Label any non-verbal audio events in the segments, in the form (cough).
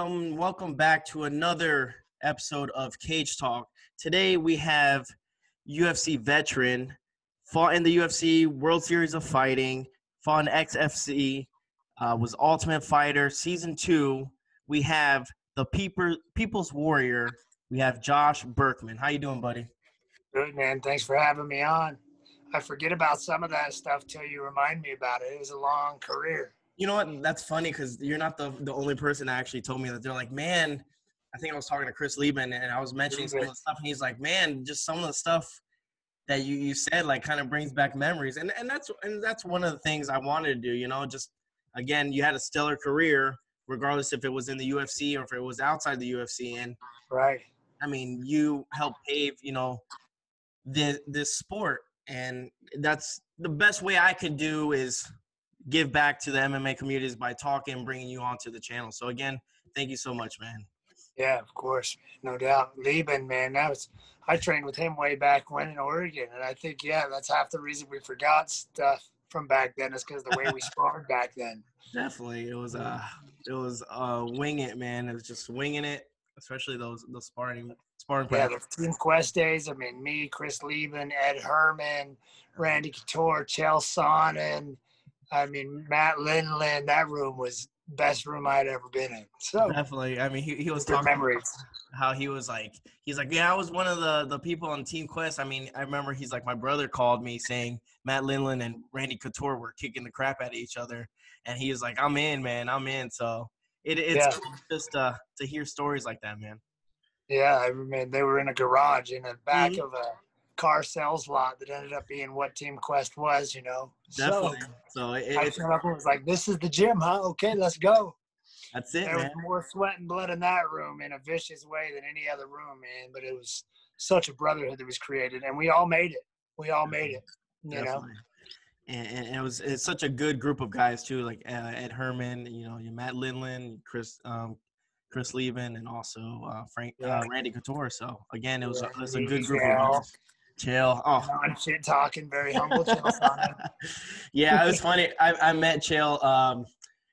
gentlemen. Welcome back to another episode of Cage Talk. Today we have UFC veteran, fought in the UFC World Series of Fighting, fought in XFC, uh, was Ultimate Fighter Season 2. We have the People, People's Warrior. We have Josh Burkman. How you doing, buddy? Good, man. Thanks for having me on. I forget about some of that stuff till you remind me about it. It was a long career. You know what? Mm. That's funny because you're not the the only person that actually told me that. They're like, man, I think I was talking to Chris Leben and I was mentioning some of the stuff, and he's like, man, just some of the stuff that you you said like kind of brings back memories, and and that's and that's one of the things I wanted to do. You know, just again, you had a stellar career, regardless if it was in the UFC or if it was outside the UFC, and right. I mean, you helped pave, you know, this this sport, and that's the best way I could do is give back to the MMA communities by talking and bringing you onto the channel. So again, thank you so much, man. Yeah, of course, no doubt. Leben, man, that was I trained with him way back when in Oregon, and I think yeah, that's half the reason we forgot stuff from back then is because the way we (laughs) sparred back then. Definitely, it was uh, it was uh, wing it, man. It was just winging it, especially those those sparring sparring. Yeah, the Team Quest days. I mean, me, Chris Leben, Ed Herman, Randy Couture, Chael Sonnen I mean, Matt Lindland, that room was best room I'd ever been in. So definitely. I mean, he, he was talking memories. how he was like, he's like, yeah, I was one of the the people on Team Quest. I mean, I remember he's like, my brother called me saying Matt Lindland and Randy Couture were kicking the crap out of each other, and he was like, I'm in, man, I'm in. So it, it's yeah. just uh, to hear stories like that, man. Yeah, I mean, they were in a garage in the back mm-hmm. of a car sales lot that ended up being what Team Quest was, you know. Definitely. So, so it, I showed up and was like, "This is the gym, huh? Okay, let's go." That's it. There man. was more sweat and blood in that room in a vicious way than any other room, man. But it was such a brotherhood that was created, and we all made it. We all made it. You Definitely. know. And, and, it was it's such a good group of guys too, like uh, Ed Herman, you know, Matt Lindland, Chris um, Chris Leben, and also uh, Frank uh, Randy Couture. So again, it was, it was a good group of guys. Chael. Oh, non shit talking, very humble. (laughs) yeah, it was funny. I, I met Chael. Um,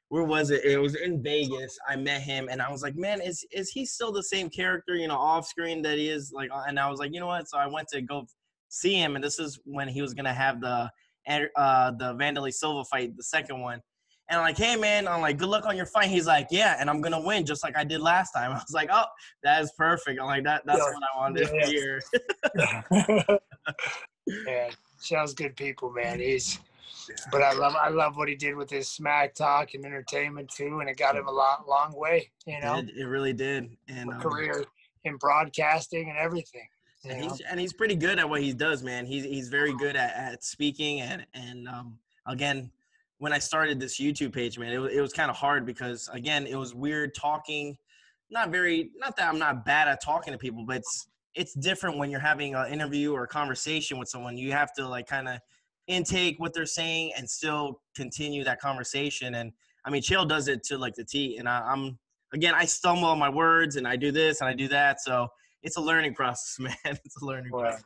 where was it? It was in Vegas. I met him, and I was like, "Man, is is he still the same character, you know, off screen that he is?" Like, and I was like, "You know what?" So I went to go see him, and this is when he was gonna have the uh the Wanderlei Silva fight, the second one. And I'm like, hey man, I'm like, good luck on your fight. He's like, yeah, and I'm gonna win just like I did last time. (laughs) I was like, oh, that is perfect. I'm like, that that's yeah. what I wanted yeah. to hear. (laughs) yeah, Chael's good people, man. He's but I love I love what he did with his smack talk and entertainment too, and it got him a lot long way. You know, it, it really did. And um, career in broadcasting and everything. And he's and he's pretty good at what he does, man. He's he's very good at, at speaking and and um, again when I started this YouTube page, man, it was, it was kind of hard because again, it was weird talking. Not very, not that I'm not bad at talking to people, but it's it's different when you're having an interview or a conversation with someone. You have to like kind of intake what they're saying and still continue that conversation. And I mean, Chael does it to like the T. And I, am again, I stumble on my words and I do this and I do that. So it's a learning process, (laughs) man. It's a learning process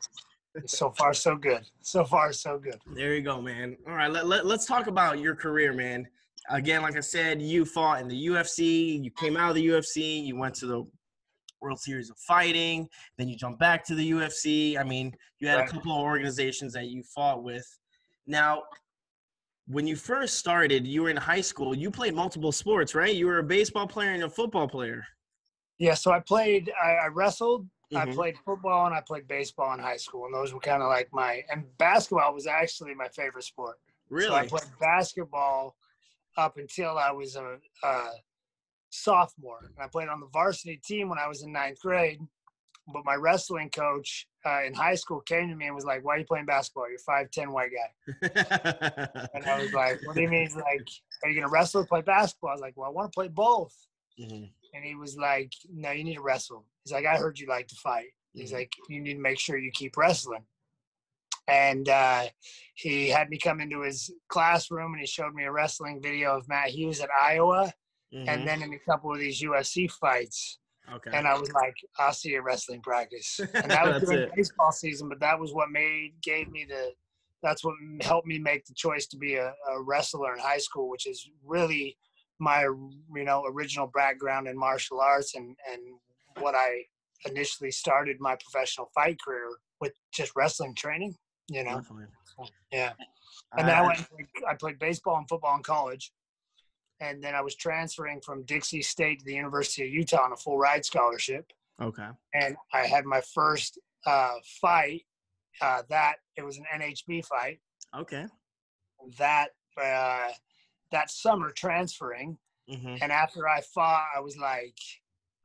so far so good. So far so good. There you go man. All right let, let, let's talk about your career man. Again like i said you fought in the ufc you came out of the ufc you went to the world series of fighting then you jumped back to the ufc i mean you had right. a couple of organizations that you fought with. Now when you first started you were in high school you played multiple sports right? You were a baseball player and a football player. Yeah so i played i, I wrestled Mm-hmm. I played football and I played baseball in high school, and those were kind of like my and basketball was actually my favorite sport. Really, so I played basketball up until I was a, a sophomore. And I played on the varsity team when I was in ninth grade. But my wrestling coach uh, in high school came to me and was like, "Why are you playing basketball? You're five ten white guy." (laughs) and I was like, "What do you mean? He's like, are you gonna wrestle or play basketball?" I was like, "Well, I want to play both." Mm-hmm. And he was like, "No, you need to wrestle." He's like, "I heard you like to fight." He's mm-hmm. like, "You need to make sure you keep wrestling." And uh, he had me come into his classroom and he showed me a wrestling video of Matt Hughes at Iowa, mm-hmm. and then in a couple of these UFC fights. Okay. And I was like, I'll see you wrestling practice. And that was (laughs) during it. baseball season, but that was what made gave me the that's what helped me make the choice to be a, a wrestler in high school, which is really my you know original background in martial arts and and what I initially started my professional fight career with just wrestling training. You know, Definitely. yeah. And then I Uh, went. I played baseball and football in college, and then I was transferring from Dixie State to the University of Utah on a full ride scholarship. Okay. And I had my first uh, fight. Uh, that it was an NHB fight. Okay. That uh, that summer transferring, hmm and after I fought, I was like,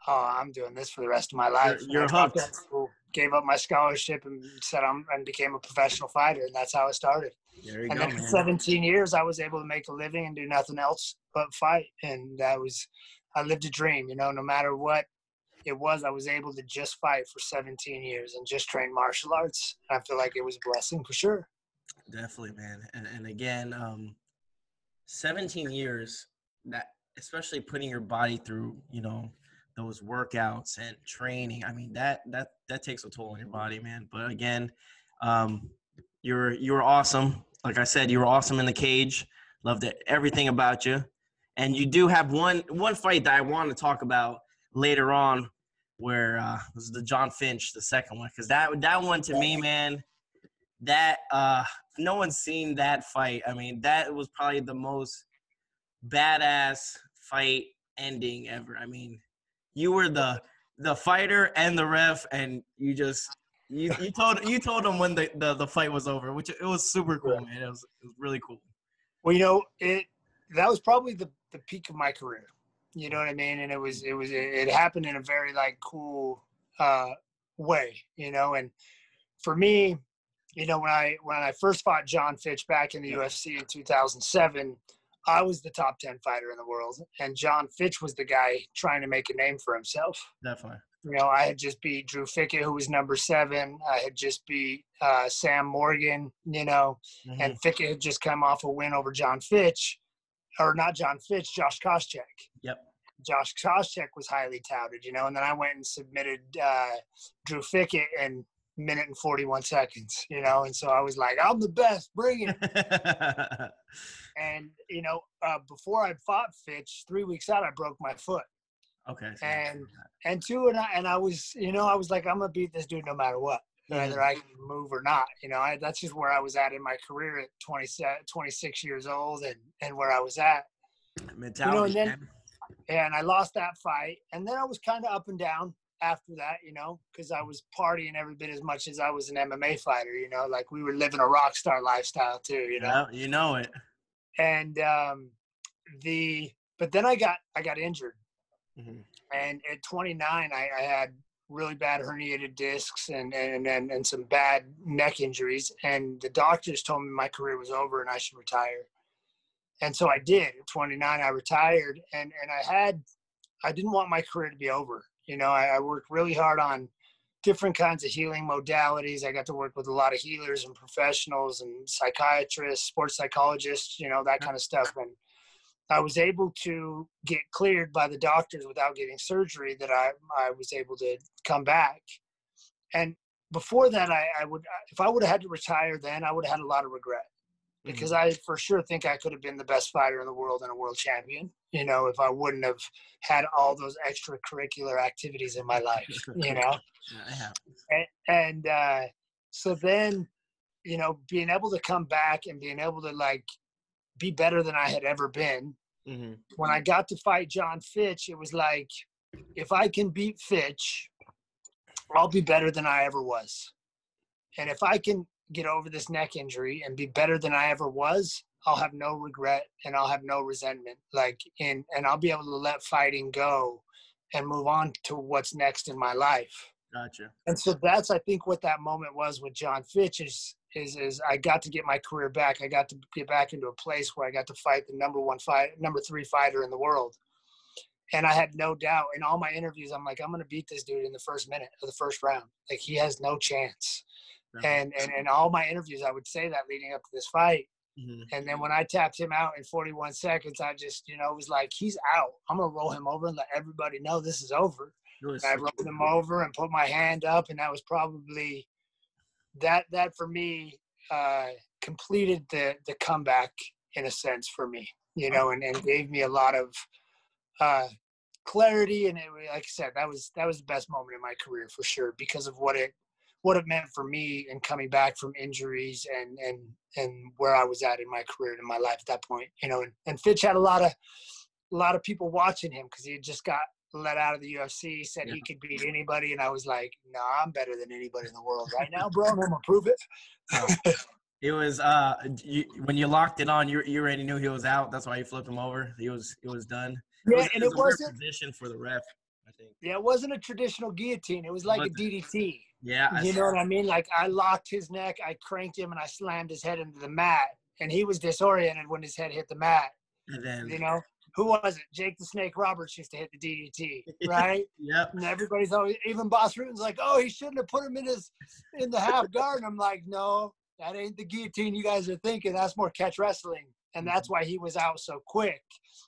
"Oh, I'm doing this for the rest of my life." You're dropped hooked. school, Gave up my scholarship and said I'm and became a professional fighter, and that's how it started. There you and go, then for man. 17 years i was able to make a living and do nothing else but fight and that was i lived a dream you know no matter what it was i was able to just fight for 17 years and just train martial arts i feel like it was a blessing for sure Definitely, man. And, and again, um, 17 years that, especially putting your body through, you know, those workouts and training. I mean, that that that takes a toll on your body, man. But again, um, you're you're awesome. Like I said, you were awesome in the cage. Loved it, everything about you. And you do have one one fight that I want to talk about later on, where uh, was the John Fitch, the second one, because that that one to me, man, that uh, no one's seen that fight. I mean, that was probably the most badass fight ending ever. I mean, you were the the fighter and the ref, and you just you, you told you told them when the, the, the fight was over, which it was super cool, man. It was it was really cool. well you know it that was probably the, the peak of my career you know what i mean and it was it was it happened in a very like cool uh way you know and for me you know when i when i first fought john fitch back in the ufc in 2007 i was the top 10 fighter in the world and john fitch was the guy trying to make a name for himself Definitely. you know, I had just beat Drew Fickett, who was number seven. I had just beat uh, Sam Morgan, you know, Mhm. and Fickett had just come off a win over John Fitch, or not John Fitch, Josh Koscheck. Yep. Josh Koscheck was highly touted, you know, and then I went and submitted uh, Drew Fickett in minute and 41 seconds, you know, and so I was like, I'm the best, bring it. (laughs) And, you know, uh, before I fought Fitch, three weeks out, I broke my foot. okay. And and two and I and I was you know I was like I'm gonna beat this dude no matter what whether I can move or not you know I, that's just where I was at in my career at 20, 26 years old and and where I was at mentality. then- man. and I lost that fight and then I was kind of up and down after that you know because I was partying every bit as much as I was an MMA fighter you know like we were living a rock star lifestyle too you know. Yeah, you know it. and um the but then I got I got injured. Mhm. and at 29 I, I had really bad herniated discs and, and and and some bad neck injuries and the doctors told me my career was over and i should retire. And so i did. At 29 i retired and and i had i didn't want my career to be over you know i, I worked really hard on different kinds of healing modalities. I got to work with a lot of healers and professionals and psychiatrists sports psychologists you know that kind of stuff. And I was able to get cleared by the doctors without getting surgery that I, I was able to come back. And before that, I, I would, if I would have had to retire then, I would have had a lot of regret because I for sure think I could have been the best fighter in the world and a world champion, you know, if I wouldn't have had all those extracurricular activities in my life, (laughs) you know? Yeah, and, and uh, so then you know being able to come back and being able to like be better than i had ever been Mhm. when i got to fight john fitch it was like if i can beat fitch i'll be better than i ever was and if i can get over this neck injury and be better than i ever was i'll have no regret and i'll have no resentment like in and i'll be able to let fighting go and move on to what's next in my life Gotcha. and so that's I think what that moment was with John Fitch is is is I got to get my career back. I got to get back into a place where I got to fight the number one fight, number three fighter in the world. And I had no doubt in all my interviews, I'm like, I'm gonna beat this dude in the first minute of the first round. Like he has no chance. And and in all my interviews, I would say that leading up to this fight. Mhm. And then when I tapped him out in 41 seconds, I just, you know, was like, he's out. I'm gonna roll him over and let everybody know this is over. I rolled him over and put my hand up, and that was probably that. That for me uh, completed the the comeback in a sense for me. you know, and, and gave me a lot of uh, clarity. And it, like I said, that was that was the best moment in my career for sure because of what it what it meant for me and coming back from injuries and and and where I was at in my career and in my life at that point. You know, and, and Fitch had a lot of a lot of people watching him because he had just got let out of the UFC, said yeah. he could beat anybody, and I was like, "No, nah, I'm better than anybody in the world right now, bro. I'm gonna prove it." It was uh, you, when you locked it on, you you already knew he was out. That's why you flipped him over. He was it was done. Yeah, it was, and it, was not position for the ref. I think. Yeah, it wasn't a traditional guillotine. It was like a DDT. Yeah, I you know what I mean. Like I locked his neck, I cranked him, and I slammed his head into the mat, and he was disoriented when his head hit the mat. And then you know who was it? Jake the Snake Roberts used to hit the DDT, (laughs) right? yep. And everybody's always, even Bas Rutten's like, oh, he shouldn't have put him in his in the half guard. And I'm like, no, that ain't the guillotine you guys are thinking. That's more catch wrestling, and that's mm-hmm. why he was out so quick,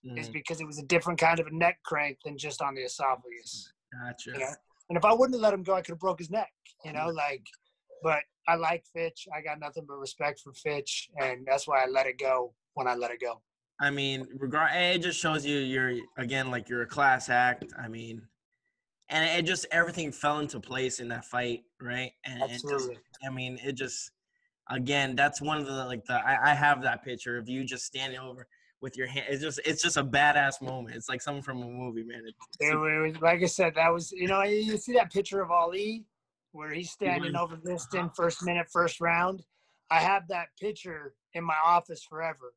mm-hmm. is because it was a different kind of a neck crank than just on the esophagus. Gotcha. You know? And if I wouldn't have let him go, I could have broke his neck. You know, like. But I like Fitch. I got nothing but respect for Fitch, and that's why I let it go when I let it go. I mean, regard it just shows you you're again like you're a class act. I mean, and it just everything fell into place in that fight, right? And Absolutely. Just, I mean, it just again that's one of the like the I, I have that picture of you just standing over with your hand. It's just it's just a badass moment. It's like something from a movie, man. It, it, was, like I said, that was you know you see that picture of Ali where he's standing over this in first minute, first round. I have that picture in my office forever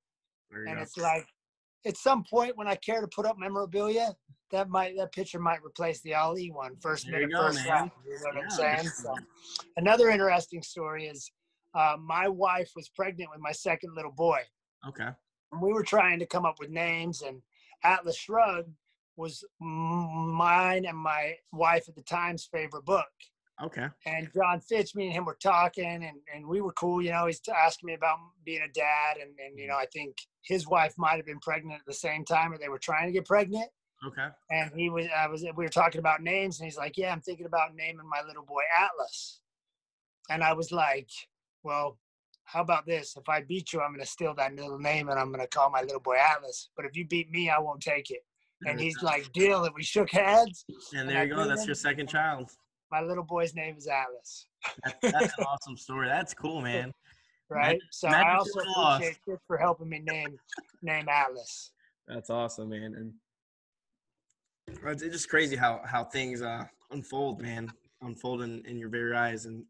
and go. it's like at some point when I care to put up memorabilia, that might that picture might replace the Ali one first there minute, go, first man. round. You know what yeah. I'm saying? So another interesting story is uh, my wife was pregnant with my second little boy. Okay. We were trying to come up with names, and Atlas Shrugged was mine and my wife at the time's favorite book. Okay. And John Fitch, me and him were talking, and, and we were cool. You know, he's asking me about being a dad, and, and you know, I think his wife might have been pregnant at the same time, or they were trying to get pregnant. Okay. And he was, I was, we were talking about names, and he's like, "Yeah, I'm thinking about naming my little boy Atlas." And I was like, "Well, how about this? If I beat you, I'm going to steal that little name, and I'm going to call my little boy Atlas. But if you beat me, I won't take it." And he's like, "Deal." And we shook hands. And there and you go. That's your second child my little boy's name is Atlas. that's, that's an awesome story. That's cool, (laughs) man. Right. so I also appreciate you for helping me name name Atlas. That's awesome, man. And it's just crazy how how things uh, unfold, man. Unfold in, in your very eyes, and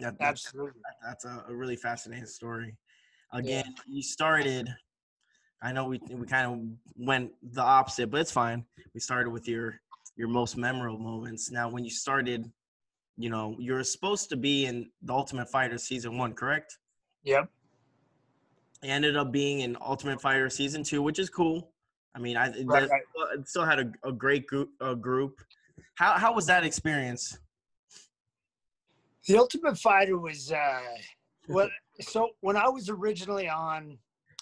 that, that's, absolutely that's a, a, really fascinating story. Again, yeah. you started. I know we we kind of went the opposite, but it's fine. We started with your your most memorable moments. Now, when you started, you know, you're supposed to be in the Ultimate Fighter season one, correct? Yep. ended up being in Ultimate Fighter season two, which is cool. I mean, I right, right. still had a, a great group, a group. How how was that experience? The Ultimate Fighter was uh, what. so when I was originally on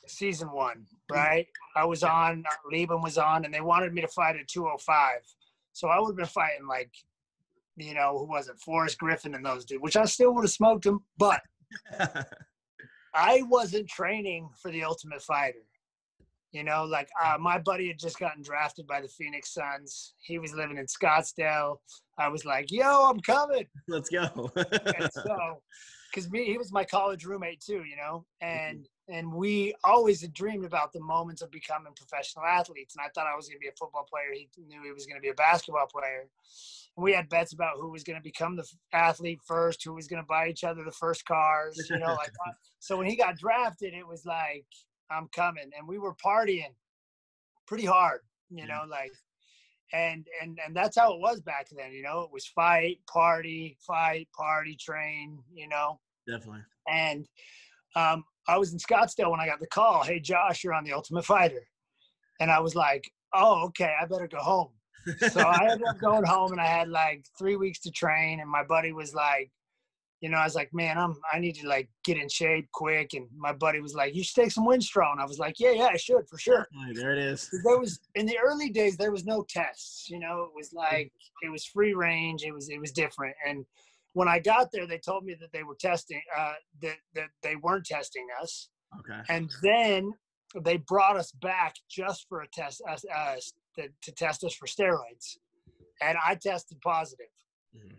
season one, right? I was on, Leben was on, and they wanted me to fight at 205. So I would have been fighting like, you know, who was it, Forrest Griffin and those dudes, which I still would have smoked them, but (laughs) I wasn't training for the Ultimate Fighter. You know, like uh, my buddy had just gotten drafted by the Phoenix Suns. He was living in Scottsdale. I was like, "Yo, I'm coming. (laughs) Let's go." and so, because me, he was my college roommate too. You know, and and we always had dreamed about the moments of becoming professional athletes. And I thought I was going to be a football player. He knew he was going to be a basketball player. We had bets about who was going to become the athlete first, who was going to buy each other the first cars. You know, like (laughs) so. When he got drafted, it was like I'm coming, and we were partying pretty hard. You know, like and and and that's how it was back then. You know, it was fight, party, fight, party, train. You know, definitely. And um, I was in Scottsdale when I got the call. Hey, Josh, you're on the Ultimate Fighter, and I was like, oh, okay, I better go home. so I ended up going home, and I had like three weeks to train. And my buddy was like, you know, I was like, man, I'm I need to like get in shape quick. And my buddy was like, you should take some Winstrol. And I was like, yeah, yeah, I should for sure. there it is. There was in the early days there was no tests. You know, it was like it was free range. It was it was different. And when I got there, they told me that they were testing, uh, that, that they weren't testing us. Okay. And then they brought us back just for a test us uh, to, to test us for steroids, and I tested positive. Mm-hmm.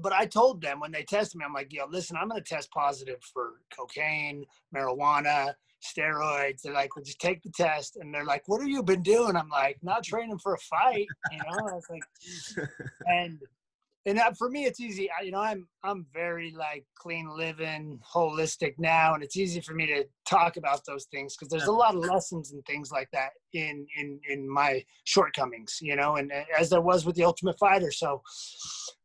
But I told them when they tested me, I'm like, yo, listen, I'm going to test positive for cocaine, marijuana, steroids. They're like, well, just take the test. And they're like, what have you been doing? I'm like, not training for a fight. You know, I was like, and and for me it's easy I, you know i'm i'm very like clean living holistic now and it's easy for me to talk about those things because there's a lot of lessons and things like that in in in my shortcomings you know and as there was with the ultimate fighter so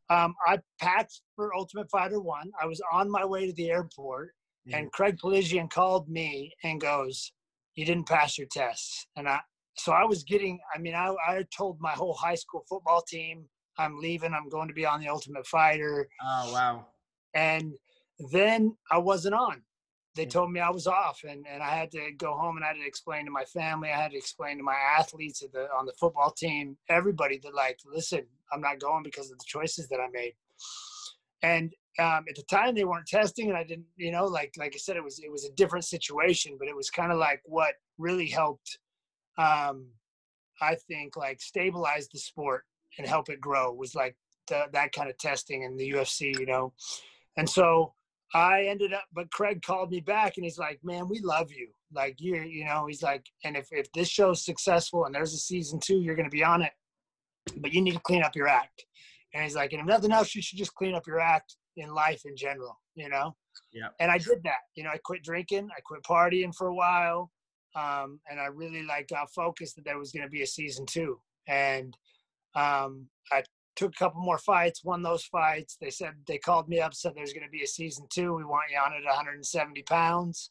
um, i packed for ultimate fighter one i was on my way to the airport mm-hmm. and craig Piligian called me and goes you didn't pass your tests and i so i was getting i mean i, I told my whole high school football team I'm leaving. I'm going to be on the Ultimate Fighter. Oh wow! And then I wasn't on. They told me I was off, and, and I had to go home and I had to explain to my family. I had to explain to my athletes at the, on the football team, everybody that like, listen, I'm not going because of the choices that I made. And um, at the time, they weren't testing, and I didn't, you know, like like I said, it was it was a different situation, but it was kind of like what really helped. Um, I think like stabilize the sport and help it grow was like the, that kind of testing in the UFC, you know. And so I ended up, but Craig called me back and he's like, "Man, we love you. Like you, you know." He's like, "And if if this show's successful and there's a season two, you're going to be on it, but you need to clean up your act." And he's like, "And if nothing else, you should just clean up your act in life in general, you know." Yeah. And I did that. You know, I quit drinking. I quit partying for a while. Um, and I really like got focused that there was going to be a season two. And um, I took a couple more fights, won those fights. They said they called me up, said there's going to be a season two. We want you on at 170 pounds,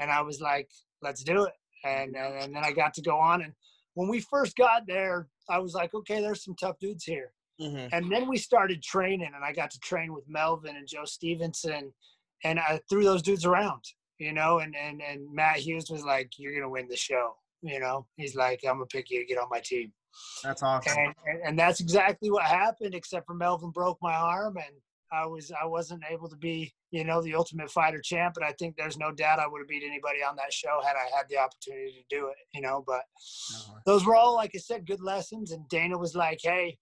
and I was like, let's do it. And and then I got to go on. And when we first got there, I was like, okay, there's some tough dudes here. Mm-hmm. And then we started training, and I got to train with Melvin and Joe Stevenson, and I threw those dudes around, you know. And and and Matt Hughes was like, "You're gonna win the show," you know. He's like, "I'm gonna pick you to get on my team." That's awesome. And, and, and, that's exactly what happened, except for Melvin broke my arm and I was I wasn't able to be, you know, the ultimate fighter champ. But I think there's no doubt I would have beat anybody on that show had I had the opportunity to do it, you know. But uh-huh. those were all, like I said, good lessons. And Dana was like, Hey,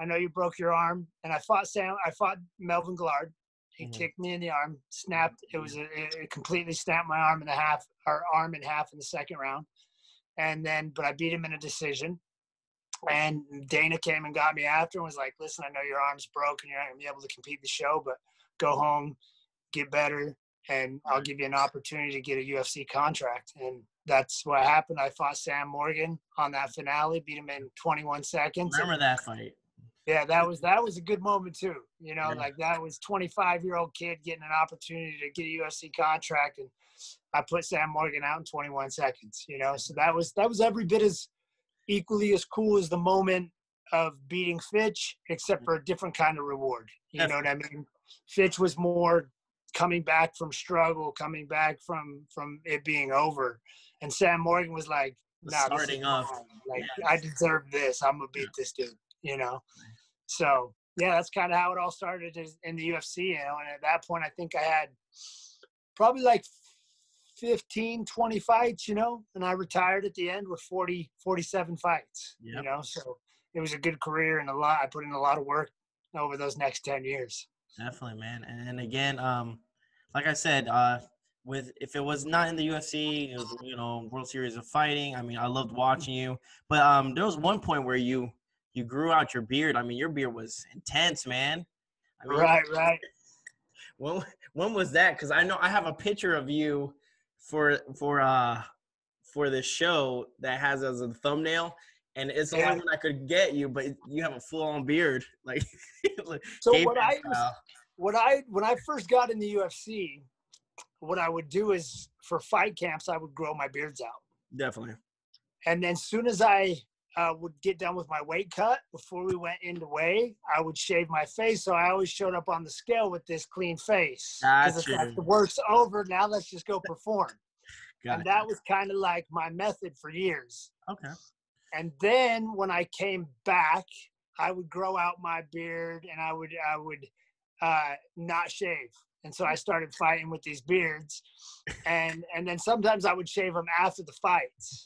I know you broke your arm. And I fought Sam I fought Melvin Guillard. He mm-hmm. kicked me in the arm, snapped. It was a, it completely snapped my arm in the half, or arm in half in the second round. And then, but I beat him in a decision. And Dana came and got me after and was like, listen, I know your arm's broken. You're not going to be able to compete the show, but go home, get better, and I'll give you an opportunity to get a UFC contract. And that's what happened. I fought Sam Morgan on that finale, beat him in 21 seconds. Remember that fight? Yeah, that was that was a good moment too. You know, yeah. like that was 25 year old kid getting an opportunity to get a UFC contract, and I put Sam Morgan out in 21 seconds. You know, so that was that was every bit as equally as cool as the moment of beating Fitch, except for a different kind of reward. You know what I mean? Fitch was more coming back from struggle, coming back from from it being over, and Sam Morgan was like, nah, starting off, like yeah. I deserve this. I'm gonna beat this dude. You know, so yeah, that's kind of how it all started in the UFC. You know, and at that point, I think I had probably like 15, 20 fights, you know, and I retired at the end with 40, 47 fights, yep. you know, so it was a good career and a lot, I put in a lot of work over those next 10 years. Definitely, man. And again, um, like I said, uh, with if it was not in the UFC, it was you know World Series of Fighting. I mean, I loved watching you, but um, there was one point where you you grew out your beard. I mean, your beard was intense, man. I mean, right, right. (laughs) When when was that? Because I know I have a picture of you for for uh for this show that has as a thumbnail and it's the yeah. only one I could get you, but you have a full on beard, (laughs) like. so what I was, what I when I first got in the UFC, what I would do is for fight camps I would grow my beards out. Definitely. And then soon as I uh, would get done with my weight cut before we went into weigh, I would shave my face. So I always showed up on the scale with this clean face. It's like the work's over. Now let's just go perform. Got and that was kind of like my method for years. Okay. And then when I came back, I would grow out my beard and I would I would uh, not shave. And so I started fighting with these beards, and and then sometimes I would shave them after the fights.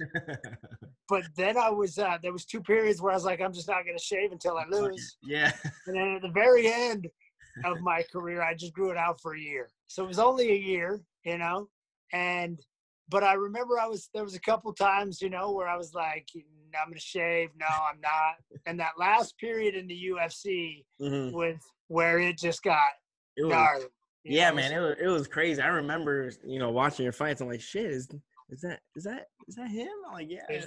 (laughs) but then I was uh, there was two periods where I was like, I'm just not gonna shave until I lose. Yeah. And then at the very end of my career, I just grew it out for a year. So it was only a year, you know, and but I remember I was there was a couple times, you know, where I was like, I'm gonna shave. No, I'm not. And that last period in the UFC mm-hmm. was where it just got it was. Yeah, know? man, it was it was crazy. I remember, you know, watching your fights. I'm like, shit, is is that is that is that him? I'm like, yeah. (laughs)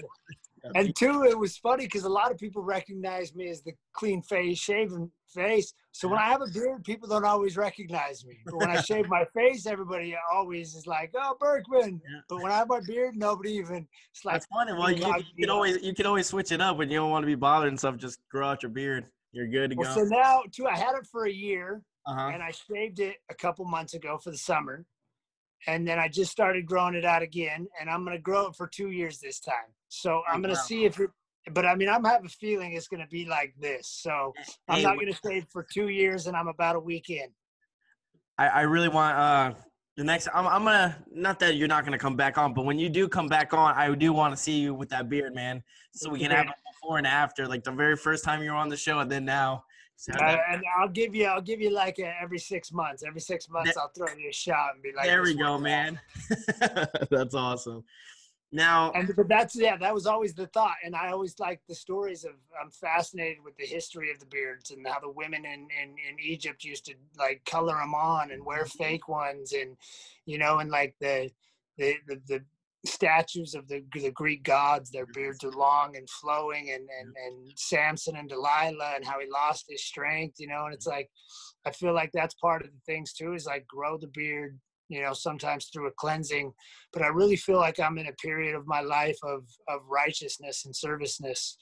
And two, it was funny because a lot of people recognize me as the clean face, shaven face. So when I have a beard, people don't always recognize me. But when I shave my (laughs) face, everybody always is like, "Oh, Burkman." Yeah. But when I have my beard, nobody even. It's like that's funny. Well, you, you, can always you can always switch it up when you don't want to be bothered and stuff. Just grow out your beard. You're good to well, go. So now, too, I had it for a year, uh-huh. and I shaved it a couple months ago for the summer, and then I just started growing it out again, and I'm gonna grow it for two years this time. So I'm gonna wow. see if it. But I mean, I'm having a feeling it's gonna be like this. So I'm hey, not gonna stay for two years, and I'm about a week in. I, I really want uh the next. I'm, I'm gonna not that you're not gonna come back on, but when you do come back on, I do want to see you with that beard, man, so we can have a before and after, like the very first time you were on the show, and then now. Uh, and I'll give you, I'll give you like a, every six months. Every six months, I'll throw you a shot and be like, "There we go, man." (laughs) That's awesome. Now, and but that's yeah, that was always the thought, and I always like the stories of. I'm fascinated with the history of the beards and how the women in, in in Egypt used to like color them on and wear fake ones, and you know, and like the the the, the statues of the the Greek gods, their beards are long and flowing, and and and Samson and Delilah, and how he lost his strength, you know, and it's like, I feel like that's part of the things too, is like grow the beard, you know, sometimes through a cleansing. But I really feel like I'm in a period of my life of of righteousness and serviceness,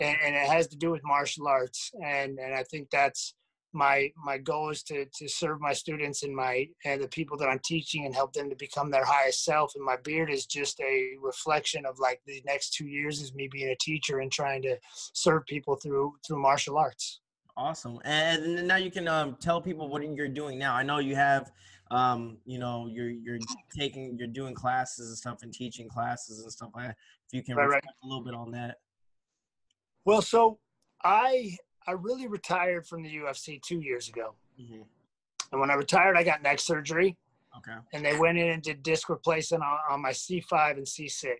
and, uh-huh. and it has to do with martial arts. And and I think that's my my goal is to to serve my students and my and the people that I'm teaching and help them to become their highest self. And my beard is just a reflection of like the next two years is me being a teacher and trying to serve people through through martial arts. Awesome. And now you can um, tell people what you're doing now. I know you have um, you know, you're you're taking you're doing classes and stuff and teaching classes and stuff. If you can right, right. a little bit on that. Well, so I I really retired from the UFC two years ago. Mm-hmm. And when I retired, I got neck surgery. Okay. And they went in and did disc replacement on, on my C5 and C6.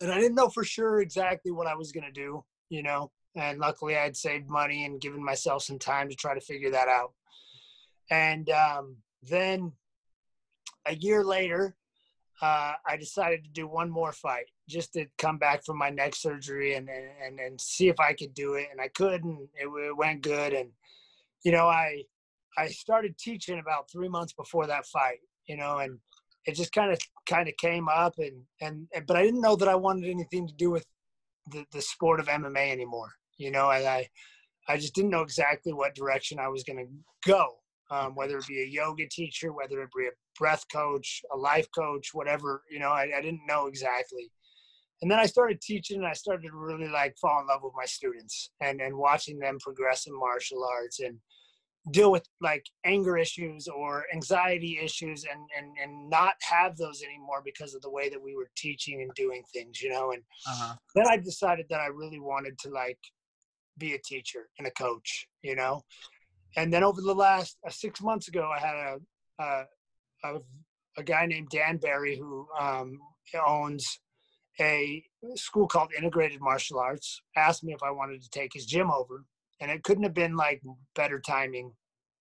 And I didn't know for sure exactly what I was going to do, you know. And luckily, I had saved money and given myself some time to try to figure that out. And um, then a year later, uh, I decided to do one more fight just to come back from my neck surgery and, and, and see if I could do it. And I could, and it, it went good. And, you know, I, I started teaching about three months before that fight, you know, and it just kind of, kind of came up and, and, but I didn't know that I wanted anything to do with the, the sport of MMA anymore. You know, and I, I just didn't know exactly what direction I was going to go um, whether it be a yoga teacher, whether it be a breath coach, a life coach, whatever, you know, I, I didn't know exactly. And then I started teaching and I started to really like fall in love with my students and, and watching them progress in martial arts and deal with like anger issues or anxiety issues and, and, and not have those anymore because of the way that we were teaching and doing things, you know? And uh-huh. then I decided that I really wanted to like be a teacher and a coach, you know? And then over the last uh, six months ago, I had a, a, a, a guy named Dan Barry who um, owns a school called Integrated Martial Arts. Asked me if I wanted to take his gym over, and it couldn't have been like better timing.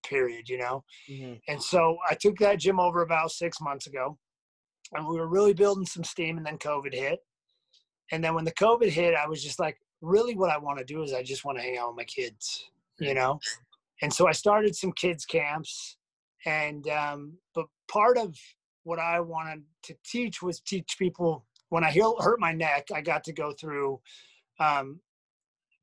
Period, you know. Mm-hmm. And so I took that gym over about six months ago, and we were really building some steam. And then COVID hit, and then when the COVID hit, I was just like, really, what I want to do is I just want to hang out with my kids, you know and so I started some kids camps, and um, but part of what I wanted to teach was teach people. When I hurt my neck, I got to go through um,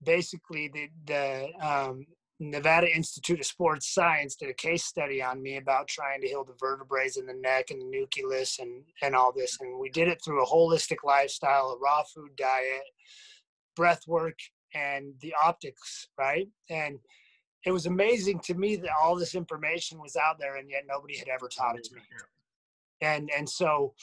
basically the the um, Nevada Institute of Sports Science did a case study on me about trying to heal the vertebrae in the neck and the nucleus and and all this, and we did it through a holistic lifestyle, a raw food diet, breath work, and the optics, right? And it was amazing to me that all this information was out there and yet nobody had ever taught it to me. And and so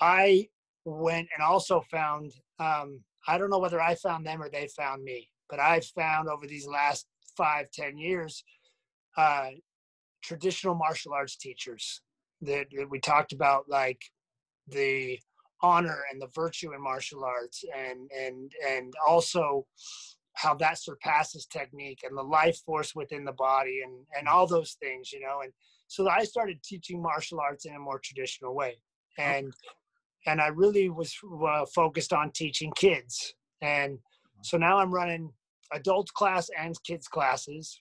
i went and also found um, i don't know whether i found them or they found me but i've found over these last five ten years uh, traditional martial arts teachers that, that we talked about like the honor and the virtue in martial arts and and and also how that surpasses technique and the life force within the body and and all those things you know and so i started teaching martial arts in a more traditional way. And and i really was uh, focused on teaching kids. And so now i'm running adult class and kids classes.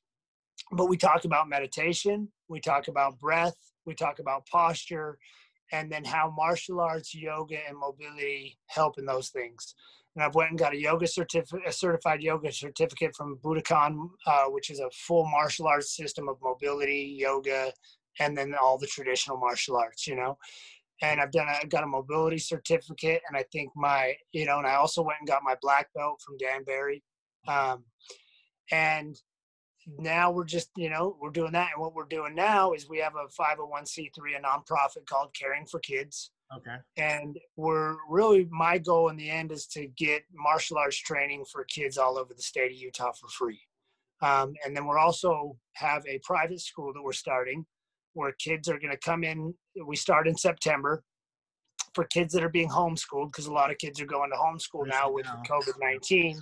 But we talk about meditation we talk about breath we talk about posture and then how martial arts, yoga, and mobility help in those things. And I've went and got a yoga certificate, a certified yoga certificate from Budokon, uh, which is a full martial arts system of mobility, yoga, and then all the traditional martial arts. You know, and I've done a, got a mobility certificate, and I think my, you know, and I also went and got my black belt from Dan Barry. Um, and now we're just you know we're doing that and what we're doing now is we have a 501c3 a nonprofit called caring for kids okay. And we're really my goal in the end is to get martial arts training for kids all over the state of utah for free. Um, and then we're also have a private school that we're starting where kids are going to come in we start in september for kids that are being homeschooled because a lot of kids are going to homeschool now with covid-19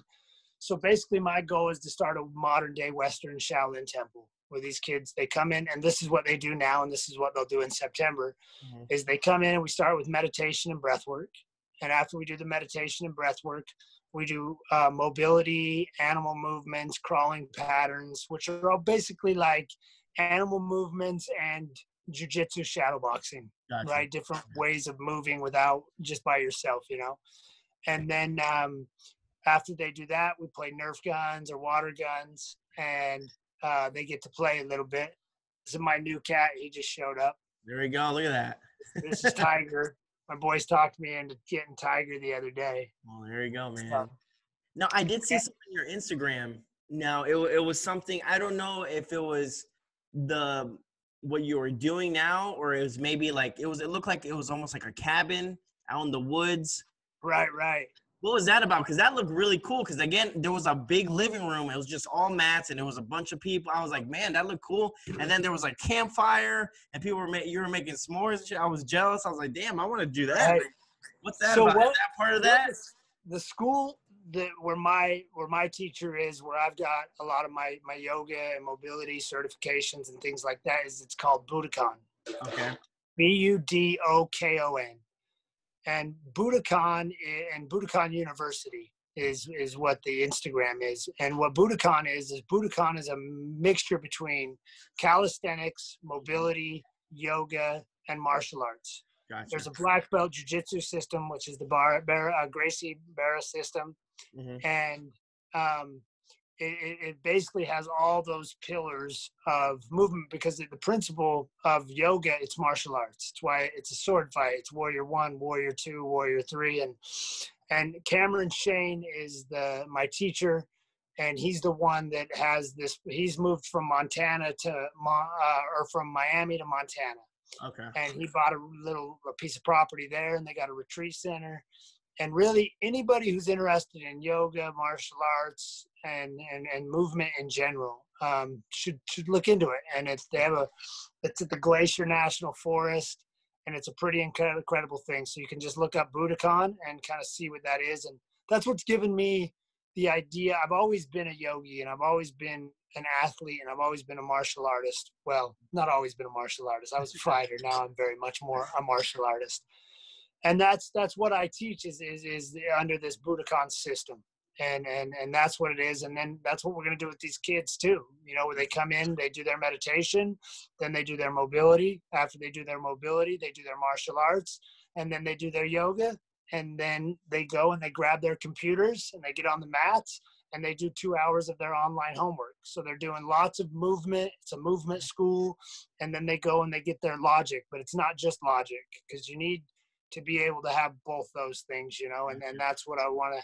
so basically, my goal is to start a modern day Western Shaolin temple where these kids. They come in and this is what they do now and this is what they'll do in September mm-hmm. is they come in and we start with meditation and breath work. And after we do the meditation and breath work we do uh, mobility animal movements crawling patterns which are all basically like animal movements and jujitsu shadow boxing gotcha. right? Different ways of moving without just by yourself you know? And then um, after they do that, we play Nerf guns or water guns, and uh, they get to play a little bit. This is my new cat. He just showed up. There we go. Look at that. this is Tiger. (laughs) My boys talked me into getting Tiger the other day. Well, there you go, man. So, now I did see yeah. something on your Instagram. Now it it was something I don't know if it was the what you were doing now or it was maybe like it was it looked like it was almost like a cabin out in the woods. Right, right. What was that about? Because that looked really cool. Because again, there was a big living room. It was just all mats, and there was a bunch of people. I was like, man, that looked cool. And then there was like campfire, and people were ma- you were making s'mores. I was jealous. I was like, damn, I want to do that. Right. What's that so about? What, Is that part of that? The school that where my where my teacher is, where I've got a lot of my my yoga and mobility certifications and things like that, is it's called Budokon. Okay. B U D O K O N and Budokon and Budokon University is is what the Instagram is. And what Budokon is is Budokon is a mixture between calisthenics, mobility, yoga, and martial arts. Gotcha. There's a black belt jujitsu system, which is the Bar, Bar uh, Gracie Barra system, mm-hmm. and um, it, it, basically has all those pillars of movement because the principle of yoga it's martial arts. It's why it's a sword fight. It's warrior one warrior two warrior three. And and cameron shayne is the my teacher and he's the one that has this he's moved from montana to uh, or from miami to montana. Okay. And he bought a little a piece of property there and they got a retreat center and really anybody who's interested in yoga martial arts and and, and movement in general um, should should look into it. And it's they have a it's at the glacier national forest and it's a pretty incredible thing. So you can just look up budokon and kind of see what that is. And that's what's given me the idea. I've always been a yogi and i've always been an athlete and i've always been a martial artist. Well not always been a martial artist. I was a (laughs) fighter. Now i'm very much more a martial artist and that's that's what I teach is is is under this Budokon system, and and and that's what it is. And then that's what we're gonna do with these kids too. You know, they come in, they do their meditation, then they do their mobility. After they do their mobility, they do their martial arts, and then they do their yoga, and then they go and they grab their computers and they get on the mats and they do two hours of their online homework. So they're doing lots of movement. It's a movement school. And then they go and they get their logic, but it's not just logic because you need to be able to have both those things, you know, and, and mm-hmm. that's what I want to,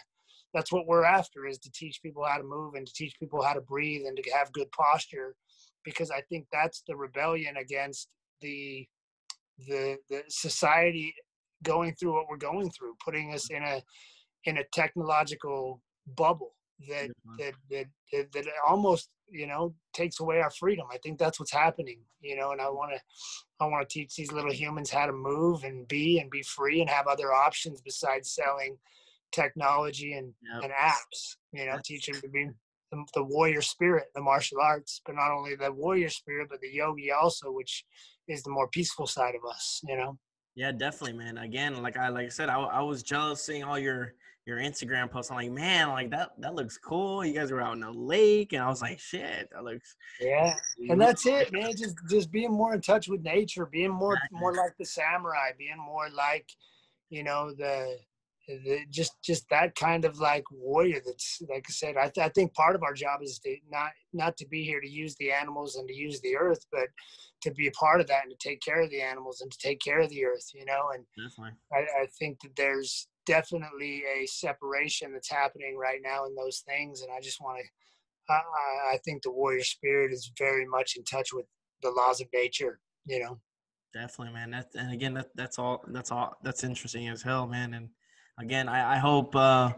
that's what we're after is to teach people how to move and to teach people how to breathe and to have good posture because i think that's the rebellion against the the the society going through what we're going through putting us in a in a technological bubble that that, that that that almost you know takes away our freedom. I think that's what's happening you know and i want to i want to teach these little humans how to move and be and be free and have other options besides selling technology and yep. and apps you know teach them to be the, the warrior spirit the martial arts but not only the warrior spirit but the yogi also which is the more peaceful side of us you know? Yeah definitely man. Again like i like i said i, I was jealous seeing all your your Instagram post. I'm like, man, like that that looks cool. You guys were out in the lake, and I was like, shit, that looks. Yeah, and that's it, man. Just just being more in touch with nature, being more more like the samurai, being more like, you know, the. The, just just that kind of like warrior that's like i said I, th- I think part of our job is to not not to be here to use the animals and to use the earth but to be a part of that and to take care of the animals and to take care of the earth you know and I, I think that there's definitely a separation that's happening right now in those things. And I just want to, I, I think the warrior spirit is very much in touch with the laws of nature, you know? Definitely, man. That, and again, that, that's all, that's all, that's interesting as hell, man. And again, I, I hope, uh,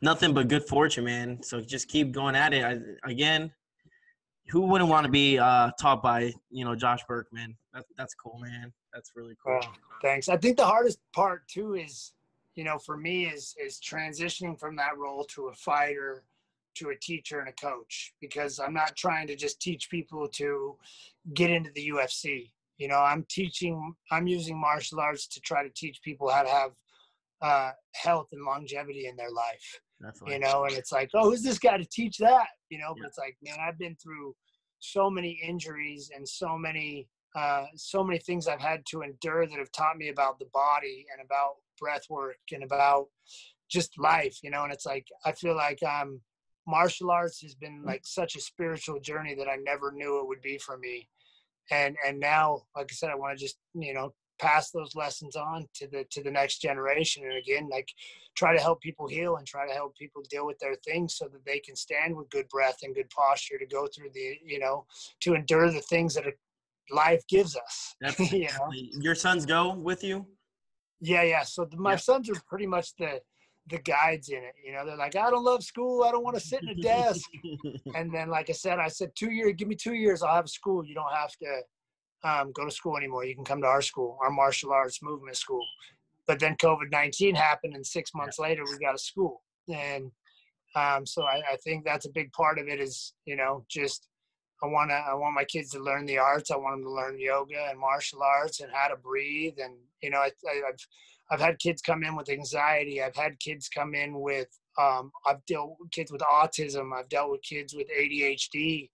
nothing but good fortune, man. So just keep going at it. I, again, who wouldn't want to be uh, taught by you know Josh Burkman? That, that's cool, man. That's really cool. thanks. I think the hardest part too is you know, for me is is transitioning from that role to a fighter, to a teacher and a coach because I'm not trying to just teach people to get into the UFC. You know, I'm teaching, I'm using martial arts to try to teach people how to have uh, health and longevity in their life. You know, and it's like, oh, who's this guy to teach that? You know, yeah. but it's like, man, I've been through so many injuries and so many uh, so many things I've had to endure that have taught me about the body and about breath work and about just life, you know. And it's like I feel like um, martial arts has been like such a spiritual journey that I never knew it would be for me. And and now, like I said, I want to just you know pass those lessons on to the to the next generation and again like try to help people heal and try to help people deal with their things so that they can stand with good breath and good posture to go through the you know to endure the things that life gives us (laughs) you know? your sons go with you yeah, yeah. So the, my sons are pretty much the the guides in it. You know, they're like, I don't love school. I don't want to sit in a desk. (laughs) and then, like I said, I said two years. Give me two years. I'll have a school. You don't have to um, go to school anymore. You can come to our school, our martial arts movement school. But then COVID nineteen happened, and six months later, we got a school. And um, so I, I think that's a big part of it. Is you know just I want to I want my kids to learn the arts. I want them to learn yoga and martial arts and how to breathe. And you know, I, have I've had kids come in with anxiety. I've had kids come in with um, I've dealt with kids with autism. I've dealt with kids with ADHD.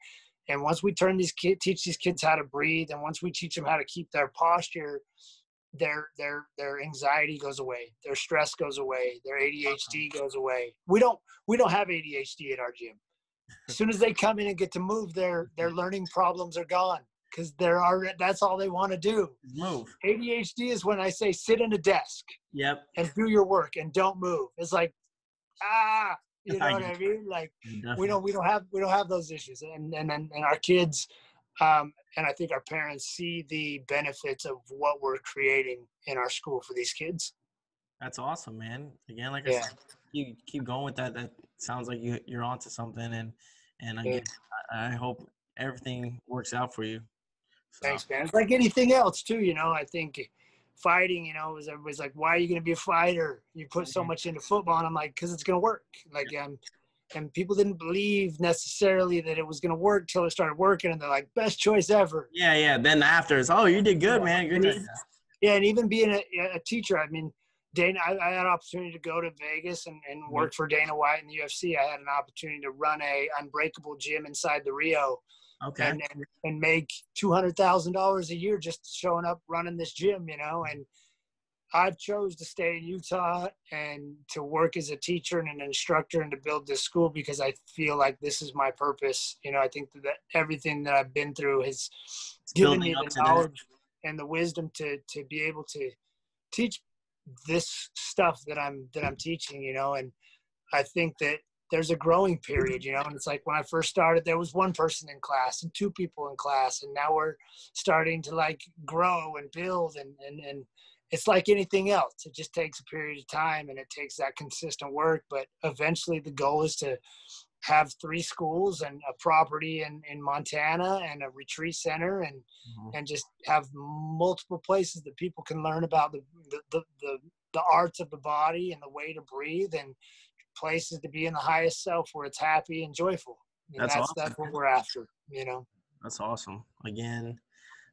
And once we turn these kids, teach these kids how to breathe, and once we teach them how to keep their posture, their their their anxiety goes away, their stress goes away, their ADHD goes away. We don't we don't have ADHD at our gym as soon as they come in and get to move, their their (laughs) learning problems are gone because they're already that's all they want to do. Move. ADHD is when I say sit in a desk. Yep. And do your work and don't move. It's like ah, (laughs) you know what I mean? Like Definitely. we don't we don't have we don't have those issues, and and and, and our kids. Um, and I think our parents see the benefits of what we're creating in our school for these kids. That's awesome, man. Again, like yeah. I said, you keep going with that. That sounds like you you're onto something, and and again, I, I hope everything works out for you. So. Thanks, man. It's like anything else too, you know. I think fighting, you know, was everybody's like, "Why are you going to be a fighter? You put so mm-hmm. much into football." And I'm like, "Cause it's going to work." Like, um, and people didn't believe necessarily that it was going to work till it started working, and they're like, "Best choice ever." Yeah, yeah. Then after, it's, "Oh, you did good, yeah. man. Good." Yeah, and even being a, a teacher, I mean, Dana, I, I, had an opportunity to go to Vegas and, and mm-hmm. work for Dana White in the UFC. I had an opportunity to run a unbreakable gym inside the Rio. Okay. And, and, and make two hundred thousand dollars a year just showing up running this gym, you know. And I chose to stay in Utah and to work as a teacher and an instructor and to build this school because I feel like this is my purpose. You know, I think that everything that I've been through has it's given me the knowledge and the wisdom to to be able to teach this stuff that I'm that I'm teaching, you know, and I think that there's a growing period, you know, and it's like when I first started, there was one person in class and two people in class, and now we're starting to like grow and build, and and and it's like anything else. It just takes a period of time, and it takes that consistent work. But eventually, the goal is to have three schools and a property in, in Montana and a retreat center and mm-hmm. and just have multiple places that people can learn about the, the the, the the arts of the body and the way to breathe and places to be in the highest self where it's happy and joyful. And that's that's, awesome. that's what we're after, you know. That's awesome. Again,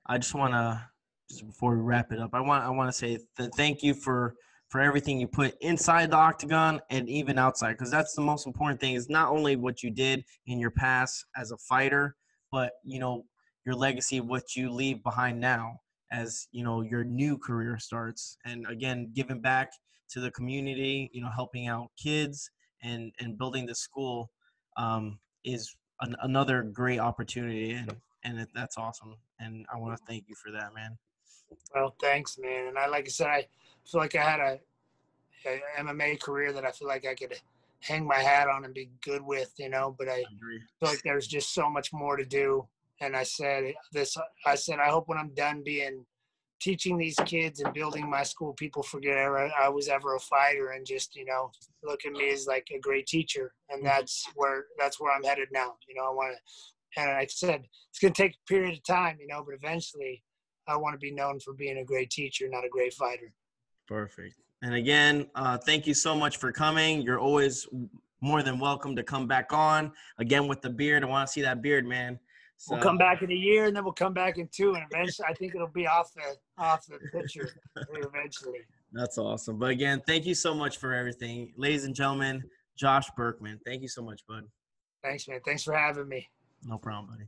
I just want to just before we wrap it up, I want I want to say th- thank you for for everything you put inside the octagon and even outside because that's the most important thing is not only what you did in your past as a fighter, but you know your legacy, what you leave behind now as you know your new career starts. And again giving back to the community you know helping out kids and and building the school um, is an, another great opportunity and and that's awesome. And i want to thank you for that man. Well thanks man. And i like i said i feel like i had a, a mma career that i feel like i could hang my hat on and be good with you know but i, I feel like there's just so much more to do and I said this. I said I hope when I'm done being teaching these kids and building my school, people forget I was ever a fighter and just you know look at me as like a great teacher, and mm-hmm. that's where that's where I'm headed now. You know, I want to, and I said, it's going to take a period of time, you know, but eventually, I want to be known for being a great teacher, not a great fighter. Perfect. And again, uh, thank you so much for coming. You're always more than welcome to come back on again with the beard. I want to see that beard, man. So, we'll come back in a year, and then we'll come back in two, and eventually, I think it'll be off the off the picture eventually. That's awesome. But again, thank you so much for everything, ladies and gentlemen. Josh Burkman, thank you so much, bud. Thanks, man. Thanks for having me. No problem, buddy.